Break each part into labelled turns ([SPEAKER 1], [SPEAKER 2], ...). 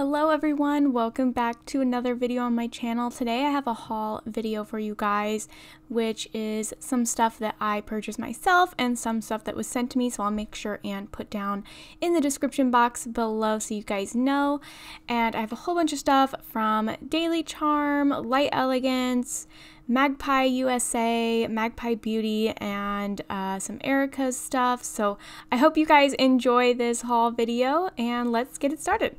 [SPEAKER 1] Hello everyone, welcome back to another video on my channel. Today I have a haul video for you guys, which is some stuff that I purchased myself and some stuff that was sent to me, so I'll make sure and put down in the description box below so you guys know. And I have a whole bunch of stuff from Daily Charme, Light Elegance, Magpie USA, Magpie Beauty, and uh, some Erica's stuff. So I hope you guys enjoy this haul video and let's get it started.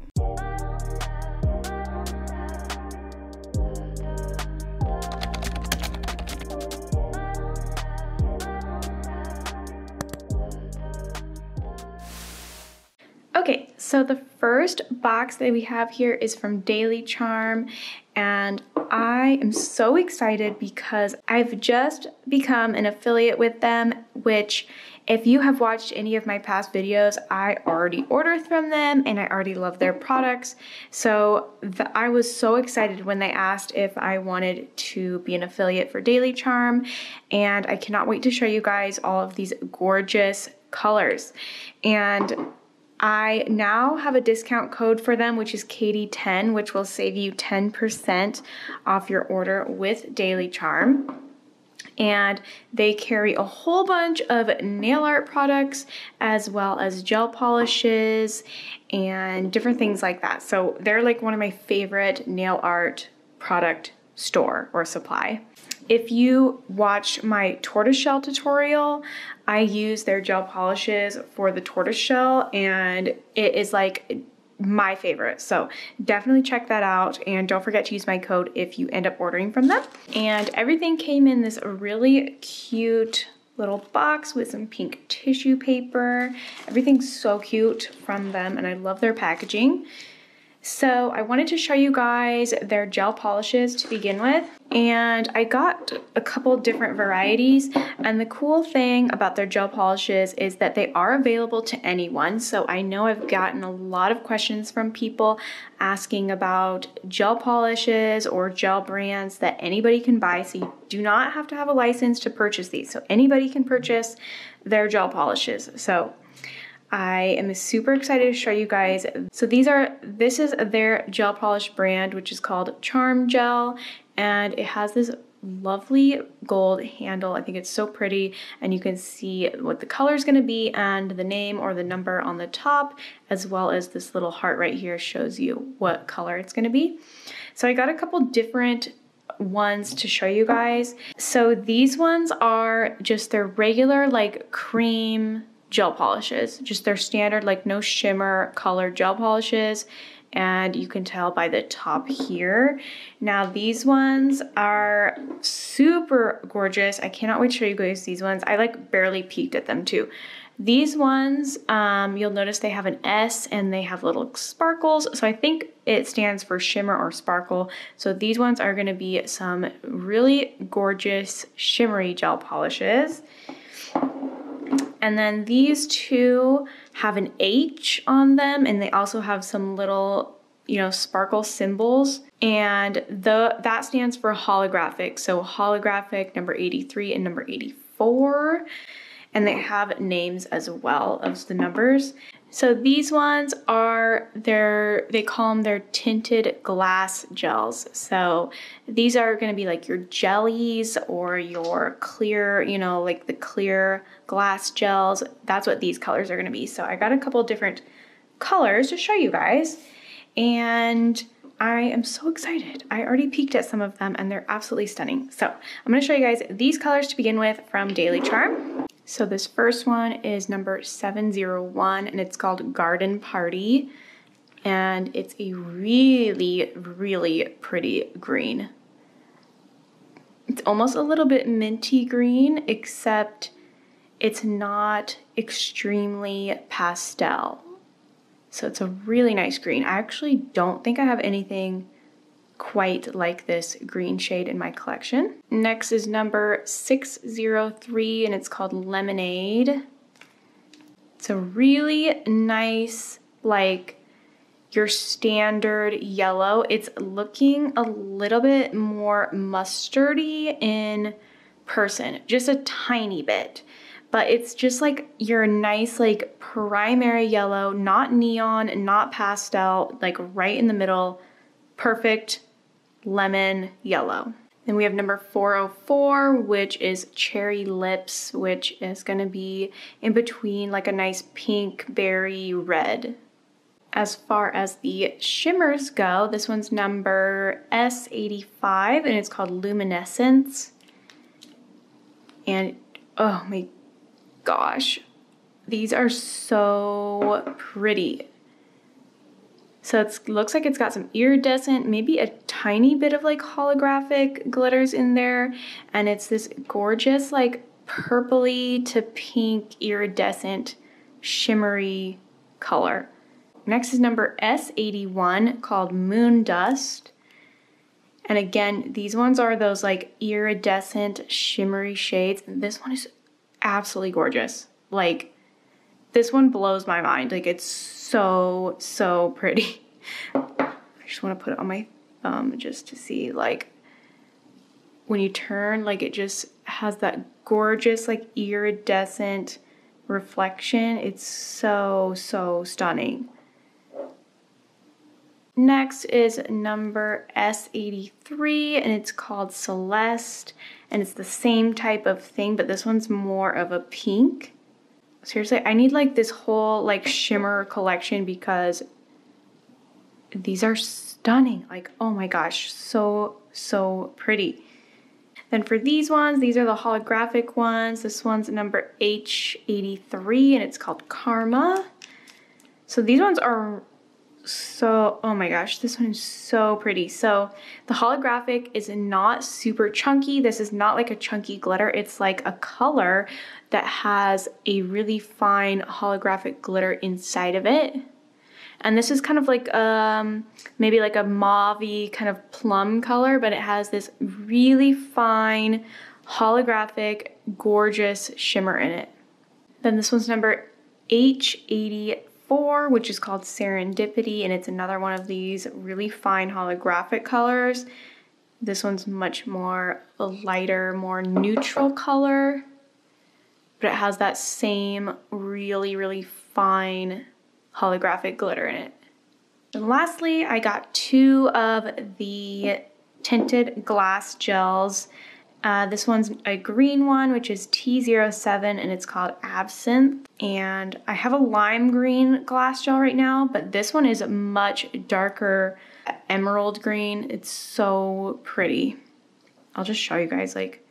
[SPEAKER 1] So the first box that we have here is from Daily Charme, and I am so excited because I've just become an affiliate with them, which if you have watched any of my past videos, I already ordered from them and I already love their products. So the, I was so excited when they asked if I wanted to be an affiliate for Daily Charme, and I cannot wait to show you guys all of these gorgeous colors. And I now have a discount code for them, which is Katie10, which will save you 10% off your order with Daily Charme. And they carry a whole bunch of nail art products as well as gel polishes and different things like that. So they're like one of my favorite nail art product store or supply. If you watch my tortoiseshell tutorial, I use their gel polishes for the tortoiseshell and it is like my favorite. So definitely check that out and don't forget to use my code if you end up ordering from them. And everything came in this really cute little box with some pink tissue paper. Everything's so cute from them and I love their packaging. So I wanted to show you guys their gel polishes to begin with. And I got a couple different varieties. And the cool thing about their gel polishes is that they are available to anyone. So I know I've gotten a lot of questions from people asking about gel polishes or gel brands that anybody can buy. So you do not have to have a license to purchase these. So anybody can purchase their gel polishes. So I am super excited to show you guys. So these are, this is their gel polish brand, which is called Charm Gel, and it has this lovely gold handle. I think it's so pretty and you can see what the color is going to be and the name or the number on the top as well as this little heart right here shows you what color it's going to be. So I got a couple different ones to show you guys. So these ones are just their regular like cream gel polishes, just their standard, like no shimmer color gel polishes. And you can tell by the top here. Now, these ones are super gorgeous. I cannot wait to show you guys these ones. I like barely peeked at them too. These ones, um, you'll notice they have an S and they have little sparkles. So I think it stands for shimmer or sparkle. So these ones are gonna be some really gorgeous shimmery gel polishes. And then these two have an H on them and they also have some little, you know, sparkle symbols. And the that stands for holographic. So holographic number 83 and number 84. And they have names as well of the numbers. So these ones are their, they call them their tinted glass gels. So these are gonna be like your jellies or your clear, you know, like the clear glass gels. That's what these colors are gonna be. So I got a couple different colors to show you guys. And I am so excited. I already peeked at some of them and they're absolutely stunning. So I'm gonna show you guys these colors to begin with from Daily Charme. So this first one is number 701 and it's called Garden Party. And it's a really, really pretty green. It's almost a little bit minty green, except it's not extremely pastel. So it's a really nice green. I actually don't think I have anything quite like this green shade in my collection. Next is number 603 and it's called Lemonade. It's a really nice, like your standard yellow. It's looking a little bit more mustardy in person, just a tiny bit. But it's just like your nice like primary yellow, not neon, not pastel, like right in the middle, perfect lemon yellow. Then we have number 404, which is Cherry Lips, which is gonna be in between like a nice pink berry red. As far as the shimmers go, this one's number S85 and it's called Luminescence. And oh my gosh, these are so pretty. So it looks like it's got some iridescent, maybe a tiny bit of like holographic glitters in there. And it's this gorgeous like purpley to pink iridescent shimmery color. Next is number S81 called Moon Dust. And again, these ones are those like iridescent shimmery shades. And this one is absolutely gorgeous. Like this one blows my mind. Like it's so, so pretty. I just want to put it on my thumb just to see like when you turn, like it just has that gorgeous, like iridescent reflection. It's so, so stunning. Next is number S83 and it's called Celeste and it's the same type of thing, but this one's more of a pink. Seriously, I need like this whole like shimmer collection because these are stunning. Like, oh my gosh, so, so pretty. Then for these ones, these are the holographic ones. This one's number H83 and it's called Karma. So these ones are so, oh my gosh, this one is so pretty. So the holographic is not super chunky. This is not like a chunky glitter. It's like a color that has a really fine holographic glitter inside of it. And this is kind of like um, maybe like a mauve kind of plum color, but it has this really fine holographic gorgeous shimmer in it. Then this one's number H80 4, which is called Serendipity, and it's another one of these really fine holographic colors. This one's much more a lighter, more neutral color, but it has that same really, really fine holographic glitter in it. And lastly, I got two of the tinted glass gels uh, this one's a green one, which is T07, and it's called Absinthe. And I have a lime green glass gel right now, but this one is a much darker emerald green. It's so pretty. I'll just show you guys, like,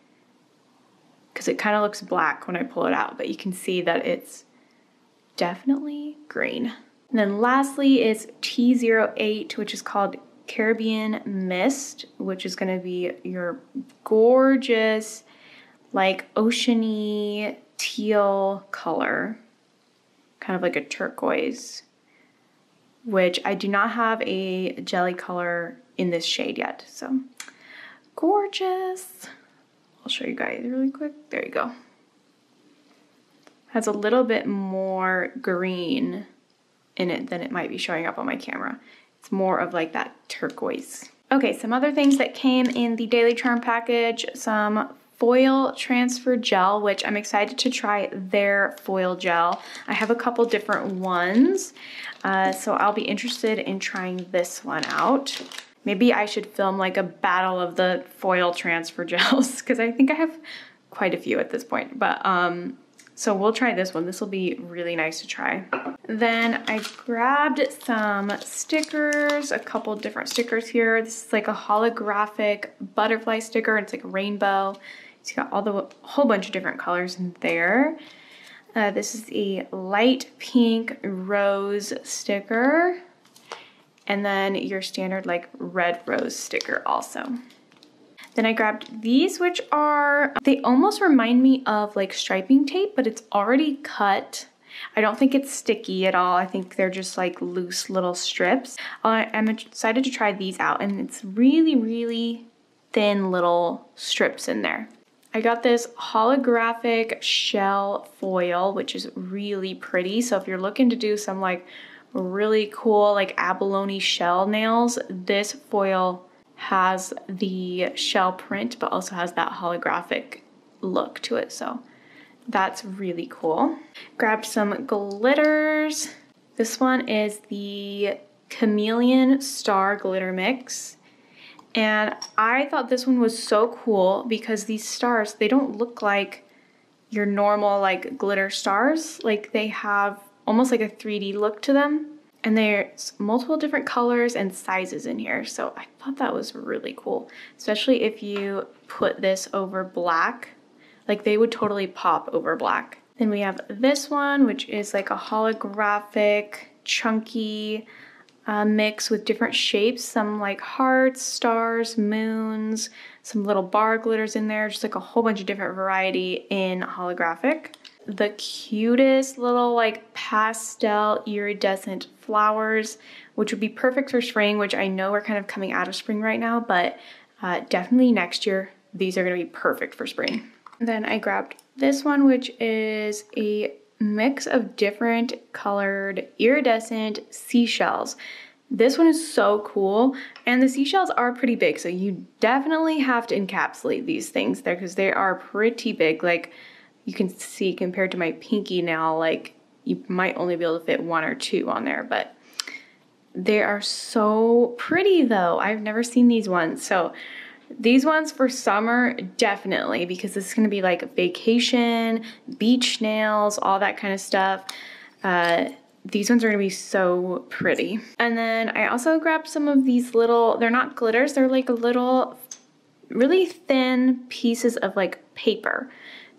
[SPEAKER 1] because it kind of looks black when I pull it out, but you can see that it's definitely green. And then lastly is T08, which is called Caribbean Mist, which is going to be your gorgeous, like oceany teal color, kind of like a turquoise, which I do not have a jelly color in this shade yet. So gorgeous. I'll show you guys really quick. There you go. Has a little bit more green in it than it might be showing up on my camera. It's more of like that turquoise. Okay, some other things that came in the Daily Charme package, some foil transfer gel, which I'm excited to try their foil gel. I have a couple different ones, uh, so I'll be interested in trying this one out. Maybe I should film like a battle of the foil transfer gels because I think I have quite a few at this point. But um, so we'll try this one. This will be really nice to try. Then I grabbed some stickers, a couple different stickers here. This is like a holographic butterfly sticker. It's like a rainbow. It's got all the whole bunch of different colors in there. Uh, this is a light pink rose sticker. And then your standard like red rose sticker also. Then I grabbed these, which are, they almost remind me of like striping tape, but it's already cut. I don't think it's sticky at all. I think they're just like loose little strips. I'm excited to try these out and it's really, really thin little strips in there. I got this holographic shell foil, which is really pretty. So if you're looking to do some like really cool like abalone shell nails, this foil has the shell print, but also has that holographic look to it. So that's really cool. Grabbed some glitters. This one is the Chameleon Star Glitter Mix. And I thought this one was so cool because these stars, they don't look like your normal like glitter stars. Like they have almost like a 3D look to them. And there's multiple different colors and sizes in here. So I thought that was really cool, especially if you put this over black. Like they would totally pop over black. Then we have this one, which is like a holographic, chunky uh, mix with different shapes. Some like hearts, stars, moons, some little bar glitters in there. Just like a whole bunch of different variety in holographic the cutest little like pastel iridescent flowers, which would be perfect for spring, which I know we're kind of coming out of spring right now, but uh, definitely next year, these are gonna be perfect for spring. Then I grabbed this one, which is a mix of different colored iridescent seashells. This one is so cool, and the seashells are pretty big, so you definitely have to encapsulate these things there because they are pretty big. Like you can see compared to my pinky now, like you might only be able to fit one or two on there, but they are so pretty though. I've never seen these ones. So these ones for summer, definitely, because this is gonna be like vacation, beach nails, all that kind of stuff. Uh, these ones are gonna be so pretty. And then I also grabbed some of these little, they're not glitters, they're like little, really thin pieces of like paper.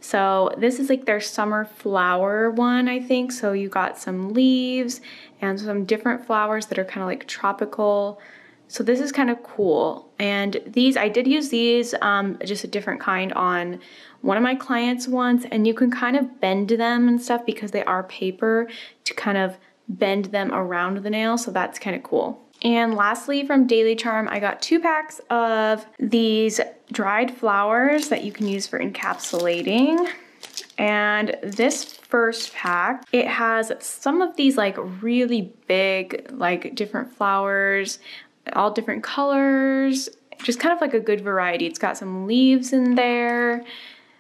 [SPEAKER 1] So this is like their summer flower one, I think. So you got some leaves and some different flowers that are kind of like tropical. So this is kind of cool. And these, I did use these, um, just a different kind on one of my clients once. And you can kind of bend them and stuff because they are paper to kind of bend them around the nail. So that's kind of cool. And lastly, from Daily Charme, I got two packs of these dried flowers that you can use for encapsulating. And this first pack, it has some of these like really big, like different flowers, all different colors, just kind of like a good variety. It's got some leaves in there.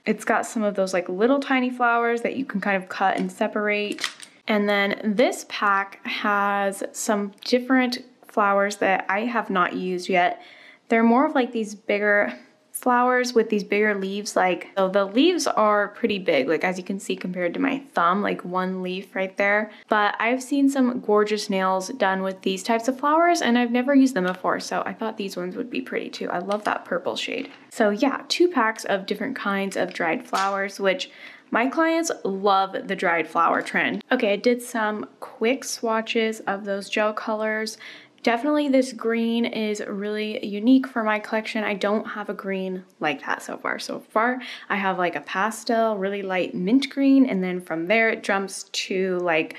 [SPEAKER 1] It's got some of those like little tiny flowers that you can kind of cut and separate. And then this pack has some different flowers that I have not used yet. They're more of like these bigger flowers with these bigger leaves like so the leaves are pretty big like as you can see compared to my thumb like one leaf right there but I've seen some gorgeous nails done with these types of flowers and I've never used them before so I thought these ones would be pretty too I love that purple shade so yeah two packs of different kinds of dried flowers which my clients love the dried flower trend. Okay, I did some quick swatches of those gel colors Definitely this green is really unique for my collection. I don't have a green like that so far. So far I have like a pastel, really light mint green, and then from there it jumps to like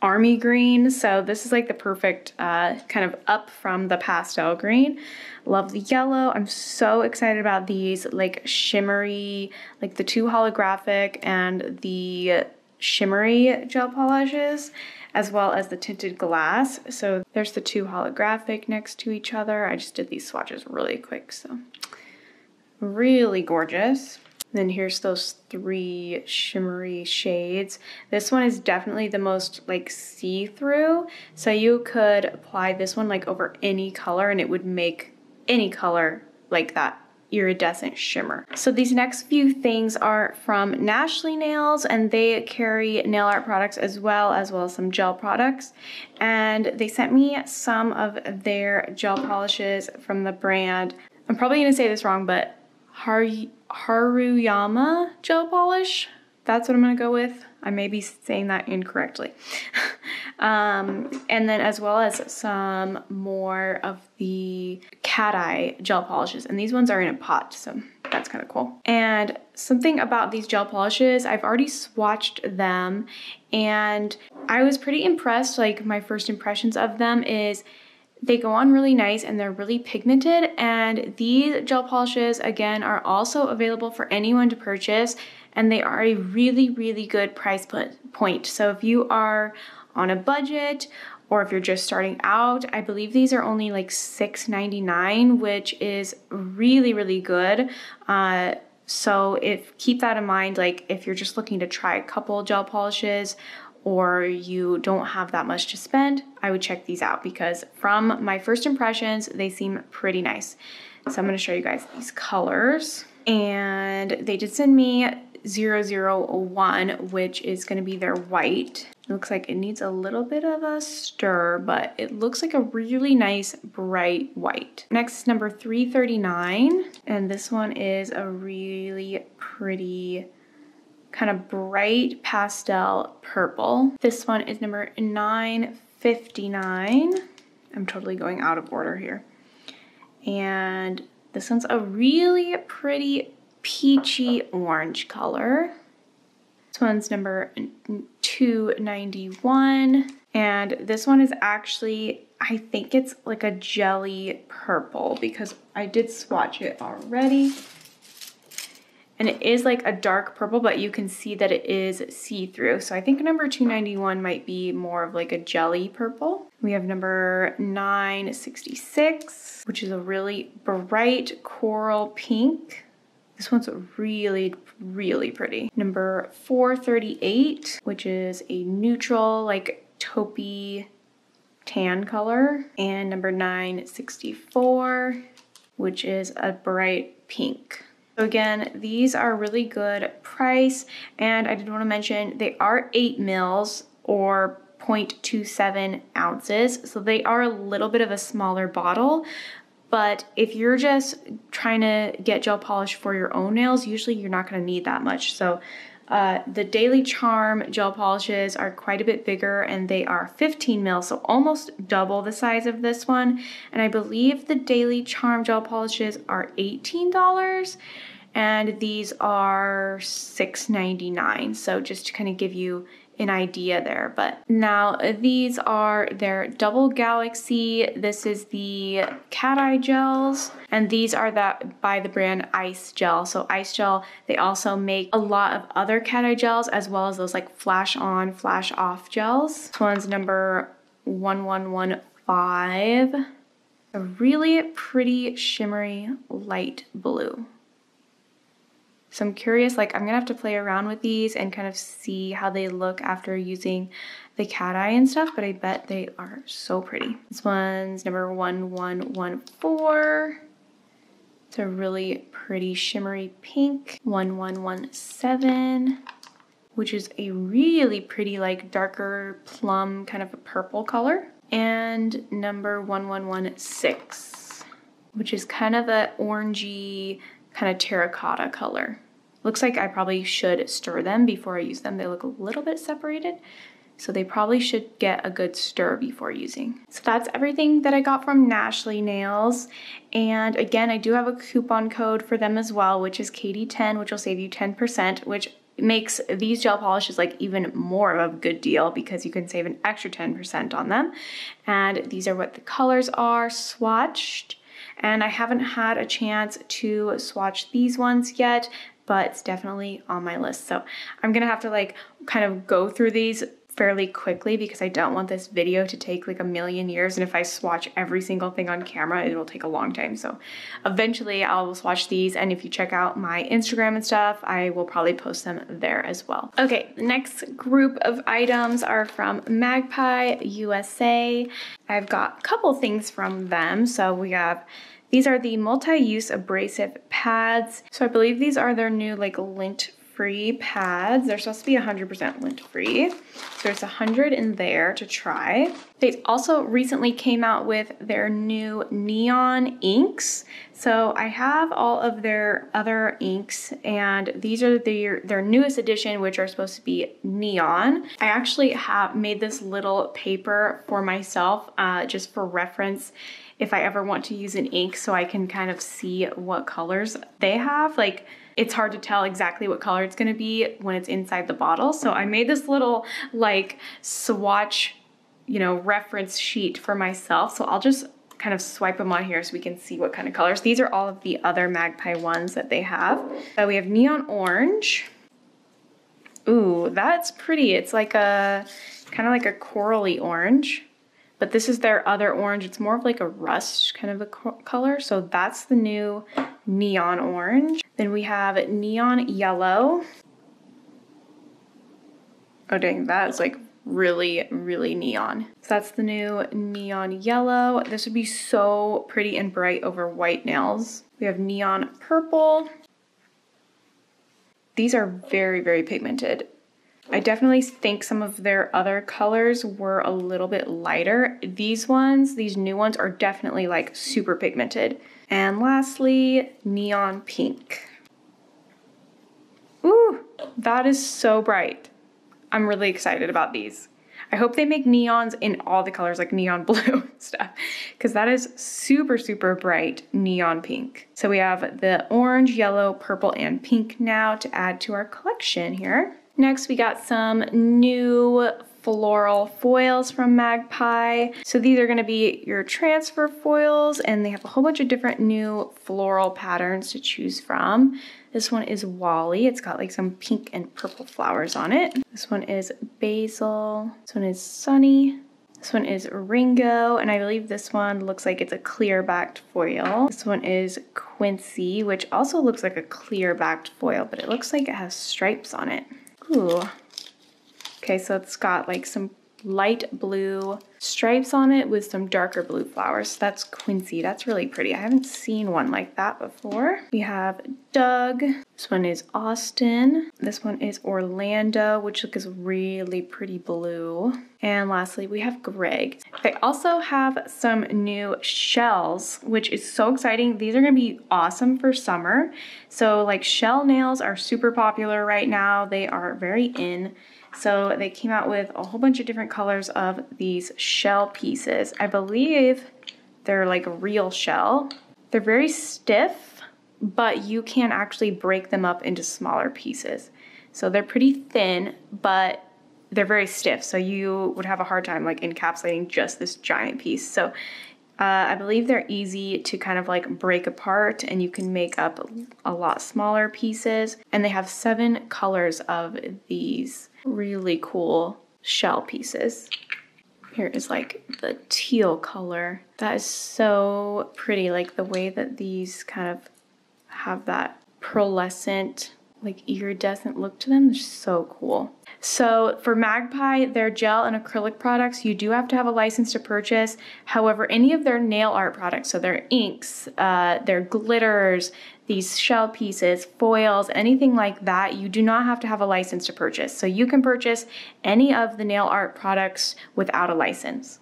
[SPEAKER 1] army green. So this is like the perfect uh, kind of up from the pastel green. Love the yellow. I'm so excited about these like shimmery, like the two holographic and the shimmery gel polishes as well as the tinted glass. So there's the two holographic next to each other. I just did these swatches really quick, so really gorgeous. Then here's those three shimmery shades. This one is definitely the most like see-through. So you could apply this one like over any color and it would make any color like that iridescent shimmer. So these next few things are from Nashly Nails and they carry nail art products as well as well as some gel products. And they sent me some of their gel polishes from the brand. I'm probably to say this wrong but Har Haruyama gel polish? That's what I'm to go with I may be saying that incorrectly. um, and then as well as some more of the cat eye gel polishes. And these ones are in a pot, so that's kind of cool. And something about these gel polishes, I've already swatched them and I was pretty impressed. Like my first impressions of them is they go on really nice and they're really pigmented and these gel polishes again are also available for anyone to purchase and they are a really, really good price point. So if you are on a budget or if you're just starting out, I believe these are only like $6.99, which is really, really good. Uh, So if keep that in mind, like if you're just looking to try a couple gel polishes or you don't have that much to spend, I would check these out because from my first impressions, they seem pretty nice. So I'm gonna show you guys these colors. And they did send me 001, which is gonna be their white. It looks like it needs a little bit of a stir, but it looks like a really nice bright white. Next is number 339, and this one is a really pretty kind of bright pastel purple. This one is number 959. I'm totally going out of order here. And this one's a really pretty peachy orange color. This one's number 291. And this one is actually, I think it's like a jelly purple because I did swatch it already. And it is like a dark purple, but you can see that it is see-through. So I think number 291 might be more of like a jelly purple. We have number 966, which is a really bright coral pink. This one's really, really pretty. Number 438, which is a neutral, like taupey tan color. And number 964, which is a bright pink. So again, these are really good price. And I did want to mention they are 8 mils or 0.27 ounces. So they are a little bit of a smaller bottle, but if you're just trying to get gel polish for your own nails, usually you're not going to need that much. So uh, the Daily Charme gel polishes are quite a bit bigger and they are 15 mil, so almost double the size of this one. And I believe the Daily Charme gel polishes are $18 and these are $6.99. So just to kind of give you an idea there. But now these are their double galaxy. This is the cat eye gels, and these are that by the brand Ice Gel. So Ice Gel, they also make a lot of other cat eye gels as well as those like flash on, flash off gels. This one's number 1115. A really pretty shimmery light blue. So I'm curious, like I'm gonna have to play around with these and kind of see how they look after using the cat eye and stuff, but I bet they are so pretty. This one's number 1114. It's a really pretty shimmery pink. 1117, which is a really pretty like darker plum kind of a purple color. And number 1116, which is kind of a orangey kind of terracotta color. Looks like I probably should stir them before I use them. They look a little bit separated, so they probably should get a good stir before using. So that's everything that I got from Nashly Nails. And again, I do have a coupon code for them as well, which is Katie10, which will save you 10%, which makes these gel polishes like even more of a good deal because you can save an extra 10% on them. And these are what the colors are swatched and I haven't had a chance to swatch these ones yet, but it's definitely on my list. So I'm gonna have to like kind of go through these fairly quickly because I don't want this video to take like a million years and if I swatch every single thing on camera it will take a long time so eventually I'll swatch these and if you check out my Instagram and stuff I will probably post them there as well. Okay next group of items are from Magpie USA. I've got a couple things from them so we have these are the multi-use abrasive pads. So I believe these are their new like lint free pads. They're supposed to be 100% lint free. So there's 100 in there to try. They also recently came out with their new neon inks. So I have all of their other inks and these are their, their newest edition, which are supposed to be neon. I actually have made this little paper for myself uh, just for reference if I ever want to use an ink so I can kind of see what colors they have. Like it's hard to tell exactly what color it's gonna be when it's inside the bottle. So I made this little like swatch, you know, reference sheet for myself. So I'll just kind of swipe them on here so we can see what kind of colors. These are all of the other Magpie ones that they have. So we have neon orange. Ooh, that's pretty. It's like a, kind of like a corally orange but this is their other orange. It's more of like a rust kind of a color. So that's the new neon orange. Then we have neon yellow. Oh dang, that is like really, really neon. So that's the new neon yellow. This would be so pretty and bright over white nails. We have neon purple. These are very, very pigmented. I definitely think some of their other colors were a little bit lighter. These ones, these new ones, are definitely like super pigmented. And lastly, neon pink. Ooh, that is so bright. I'm really excited about these. I hope they make neons in all the colors, like neon blue and stuff, because that is super, super bright neon pink. So we have the orange, yellow, purple, and pink now to add to our collection here. Next, we got some new floral foils from Magpie. So these are gonna be your transfer foils and they have a whole bunch of different new floral patterns to choose from. This one is Wally. It's got like some pink and purple flowers on it. This one is Basil. This one is Sunny. This one is Ringo, and I believe this one looks like it's a clear backed foil. This one is Quincy, which also looks like a clear backed foil, but it looks like it has stripes on it. Ooh. Okay, so it's got like some light blue stripes on it with some darker blue flowers. So That's Quincy. That's really pretty. I haven't seen one like that before. We have Doug. This one is Austin. This one is Orlando, which is really pretty blue. And lastly, we have Greg. They also have some new shells, which is so exciting. These are gonna be awesome for summer. So like shell nails are super popular right now. They are very in. So they came out with a whole bunch of different colors of these shell pieces. I believe they're like a real shell. They're very stiff, but you can actually break them up into smaller pieces. So they're pretty thin, but they're very stiff. So you would have a hard time like encapsulating just this giant piece. So uh, I believe they're easy to kind of like break apart and you can make up a lot smaller pieces. And they have seven colors of these really cool shell pieces. Here is like the teal color. That is so pretty, like the way that these kind of have that pearlescent, like iridescent look to them. They're so cool. So for Magpie, their gel and acrylic products, you do have to have a license to purchase. However, any of their nail art products, so their inks, uh, their glitters, these shell pieces, foils, anything like that, you do not have to have a license to purchase. So you can purchase any of the nail art products without a license.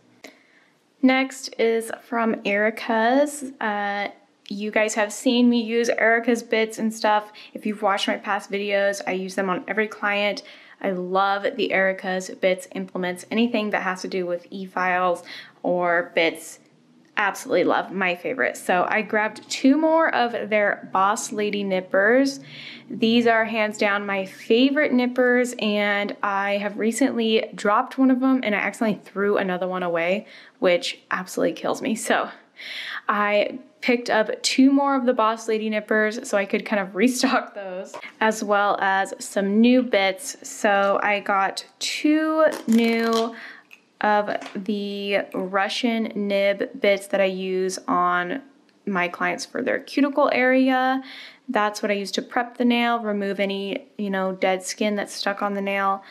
[SPEAKER 1] Next is from Erica's. Uh, you guys have seen me use Erica's bits and stuff. If you've watched my past videos, I use them on every client. I love the Erica's bits implements, anything that has to do with e-files or bits absolutely love my favorite. So I grabbed two more of their Boss Lady nippers. These are hands down my favorite nippers and I have recently dropped one of them and I accidentally threw another one away, which absolutely kills me. So I picked up two more of the Boss Lady nippers so I could kind of restock those, as well as some new bits. So I got two new of the Russian nib bits that I use on my clients for their cuticle area. That's what I use to prep the nail, remove any, you know, dead skin that's stuck on the nail.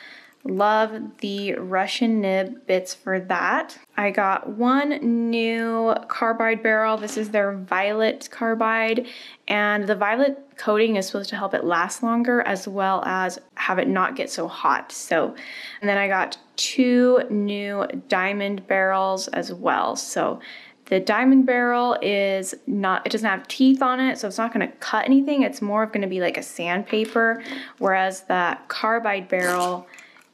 [SPEAKER 1] Love the Russian nib bits for that. I got one new carbide barrel. This is their violet carbide and the violet coating is supposed to help it last longer as well as have it not get so hot. So, and then I got two new diamond barrels as well. So the diamond barrel is not, it doesn't have teeth on it, so it's not gonna cut anything. It's more of gonna be like a sandpaper, whereas the carbide barrel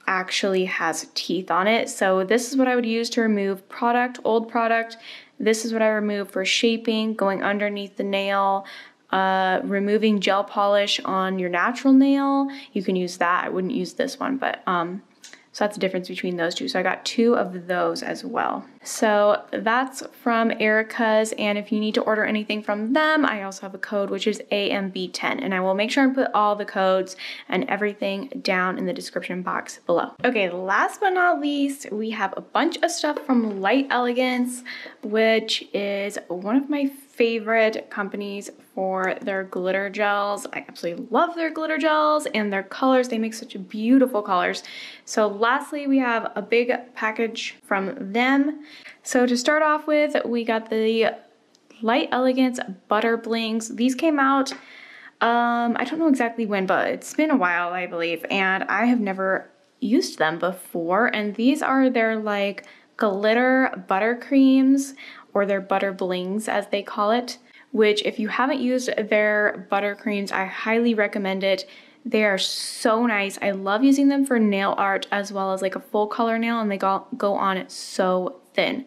[SPEAKER 1] actually has teeth on it. So this is what I would use to remove product, old product. This is what I remove for shaping, going underneath the nail, uh, removing gel polish on your natural nail. You can use that. I wouldn't use this one, but um, so that's the difference between those two. So I got two of those as well. So that's from Erica's. And if you need to order anything from them, I also have a code which is AMB10. And I will make sure and put all the codes and everything down in the description box below. Okay, last but not least, we have a bunch of stuff from Light Elegance, which is one of my favorite companies for their glitter gels. I absolutely love their glitter gels and their colors. They make such beautiful colors. So lastly, we have a big package from them. So to start off with, we got the Light Elegance Butter Blings. These came out, um, I don't know exactly when, but it's been a while, I believe, and I have never used them before. And these are their like glitter buttercreams or their butter blings as they call it, which if you haven't used their buttercreams, I highly recommend it. They are so nice. I love using them for nail art as well as like a full color nail and they go, go on so thin.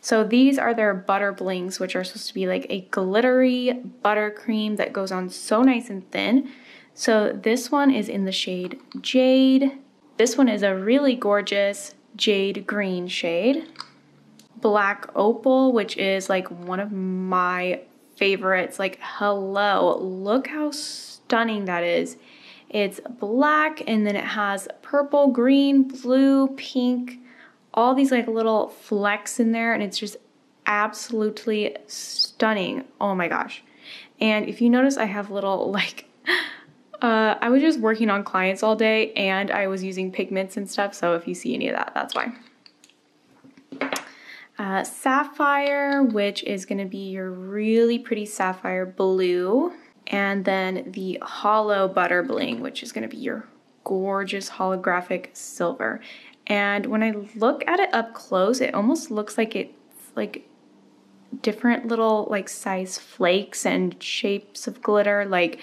[SPEAKER 1] So these are their butter blings, which are supposed to be like a glittery buttercream that goes on so nice and thin. So this one is in the shade Jade. This one is a really gorgeous jade green shade. Black Opal, which is like one of my favorites. Like, hello, look how stunning that is. It's black and then it has purple, green, blue, pink, all these like little flecks in there, and it's just absolutely stunning. Oh my gosh. And if you notice, I have little like, uh, I was just working on clients all day and I was using pigments and stuff. So if you see any of that, that's why uh, sapphire, which is going to be your really pretty sapphire blue. And then the hollow butter bling, which is going to be your gorgeous holographic silver. And when I look at it up close, it almost looks like it's like different little like size flakes and shapes of glitter. Like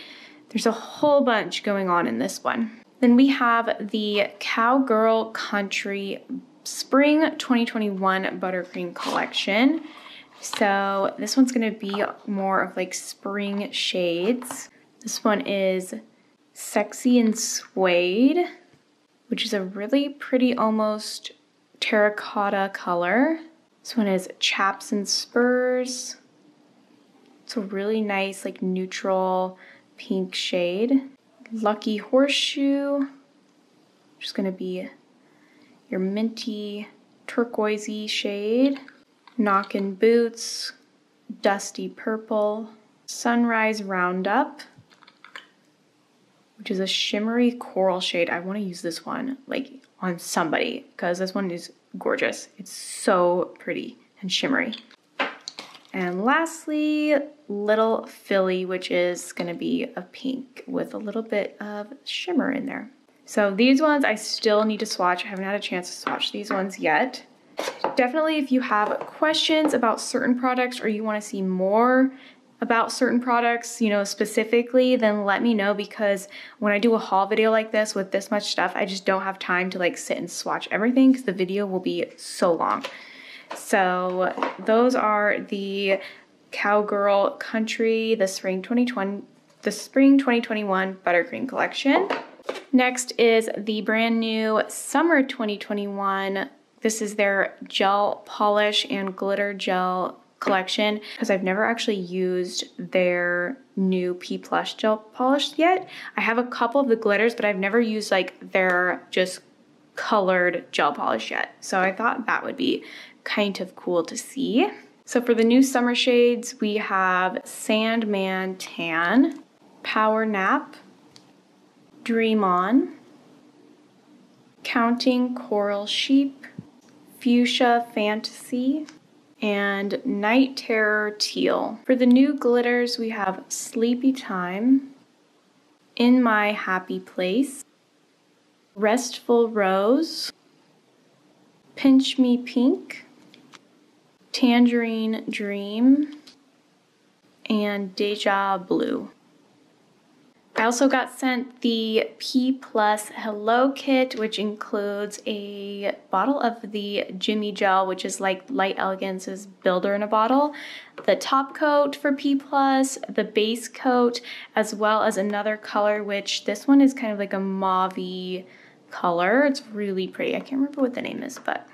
[SPEAKER 1] there's a whole bunch going on in this one. Then we have the Cowgirl Country spring 2021 buttercream collection. So this one's gonna be more of like spring shades. This one is Sexy and Suede, which is a really pretty almost terracotta color. This one is Chaps and Spurs. It's a really nice like neutral pink shade. Lucky Horseshoe, which is gonna be your minty turquoisey shade, Knockin' Boots, Dusty Purple, Sunrise Roundup, which is a shimmery coral shade. I want to use this one like on somebody because this one is gorgeous. It's so pretty and shimmery. And lastly, Little Philly, which is going to be a pink with a little bit of shimmer in there. So these ones I still need to swatch. I haven't had a chance to swatch these ones yet. Definitely if you have questions about certain products or you want to see more about certain products, you know, specifically, then let me know because when I do a haul video like this with this much stuff, I just don't have time to like sit and swatch everything because the video will be so long. So those are the Cowgirl Country, the Spring 2020, the Spring 2021 Buttercream Collection. Next is the brand new Summer 2021. This is their gel polish and glitter gel collection because I've never actually used their new P Plus gel polish yet. I have a couple of the glitters, but I've never used like their just colored gel polish yet. So I thought that would be kind of cool to see. So for the new summer shades, we have Sandman Tan, Power Nap, Dream On, Counting Coral Sheep, Fuchsia Fantasy, and Night Terror Teal. For the new glitters, we have Sleepy Time, In My Happy Place, Restful Rose, Pinch Me Pink, Tangerine Dream, and Deja Blue. I also got sent the P Plus Hello Kit, which includes a bottle of the Jimmy Gel, which is like Light Elegance's Builder in a Bottle, the top coat for P Plus, the base coat, as well as another color, which this one is kind of like a mauve color. It's really pretty. I can't remember what the name is, but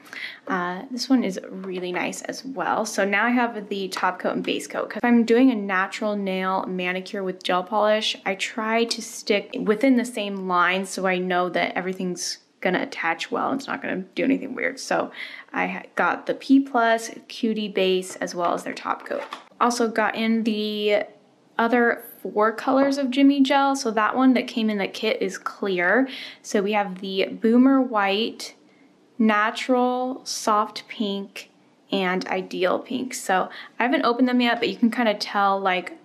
[SPEAKER 1] uh, this one is really nice as well. So now I have the top coat and base coat. If I'm doing a natural nail manicure with gel polish, I try to stick within the same line so I know that everything's gonna attach well. and It's not gonna do anything weird. So I got the P Plus Cutie Base as well as their top coat. Also got in the other four colors of Jimmy Gel. So that one that came in the kit is clear. So we have the Boomer White, Natural, Soft Pink, and Ideal Pink. So I haven't opened them yet, but you can kind of tell like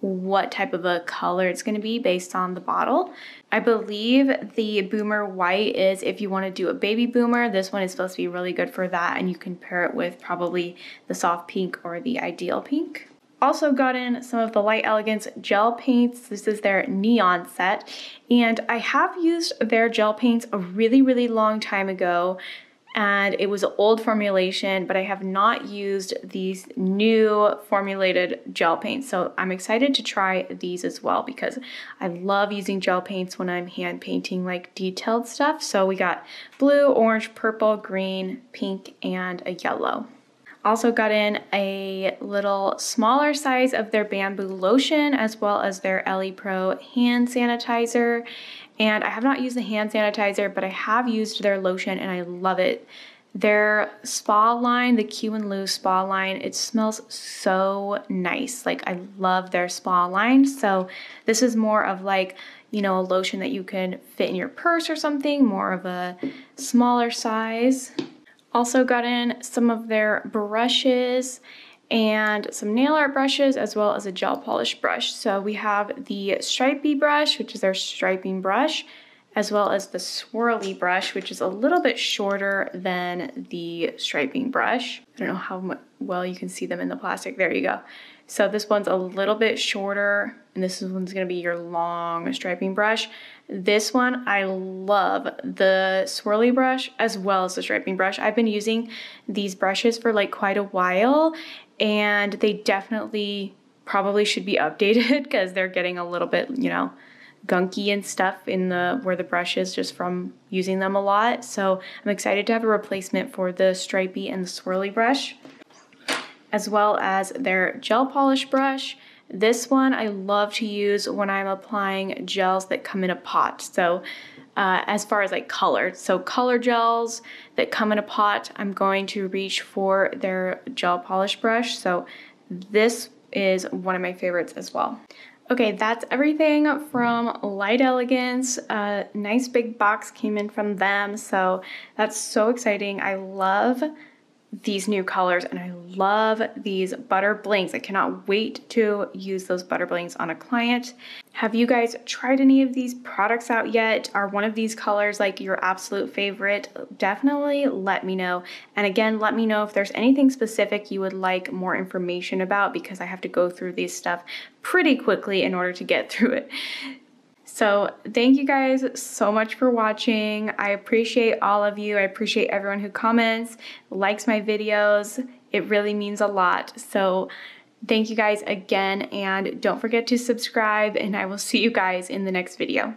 [SPEAKER 1] what type of a color it's going to be based on the bottle. I believe the Boomer White is if you want to do a baby boomer, this one is supposed to be really good for that and you can pair it with probably the soft pink or the ideal pink. Also got in some of the Light Elegance gel paints. This is their neon set. And I have used their gel paints a really, really long time ago. And it was an old formulation, but I have not used these new formulated gel paints. So I'm excited to try these as well because I love using gel paints when I'm hand painting like detailed stuff. So we got blue, orange, purple, green, pink, and a yellow. Also got in a little smaller size of their bamboo lotion as well as their Ellie Pro hand sanitizer. And I have not used the hand sanitizer, but I have used their lotion and I love it. Their spa line, the Q and Lou spa line, it smells so nice. Like I love their spa line. So this is more of like, you know, a lotion that you can fit in your purse or something, more of a smaller size. Also got in some of their brushes and some nail art brushes as well as a gel polish brush. So we have the stripey brush, which is their striping brush, as well as the swirly brush, which is a little bit shorter than the striping brush. I don't know how well you can see them in the plastic. There you go. So this one's a little bit shorter, and this one's gonna be your long striping brush. This one, I love the swirly brush as well as the striping brush. I've been using these brushes for like quite a while, and they definitely probably should be updated because they're getting a little bit, you know, gunky and stuff in the where the brush is just from using them a lot. So I'm excited to have a replacement for the stripey and the swirly brush as well as their gel polish brush. This one I love to use when I'm applying gels that come in a pot. So uh, as far as like color, so color gels that come in a pot, I'm going to reach for their gel polish brush. So this is one of my favorites as well. Okay, that's everything from Light Elegance. A nice big box came in from them, so that's so exciting. I love these new colors and I love these butter blinks. I cannot wait to use those butter blinks on a client. Have you guys tried any of these products out yet? Are one of these colors like your absolute favorite? Definitely let me know. And again, let me know if there's anything specific you would like more information about because I have to go through these stuff pretty quickly in order to get through it. So, thank you guys so much for watching. I appreciate all of you. I appreciate everyone who comments, likes my videos. It really means a lot. So, thank you guys again, and don't forget to subscribe, and I will see you guys in the next video.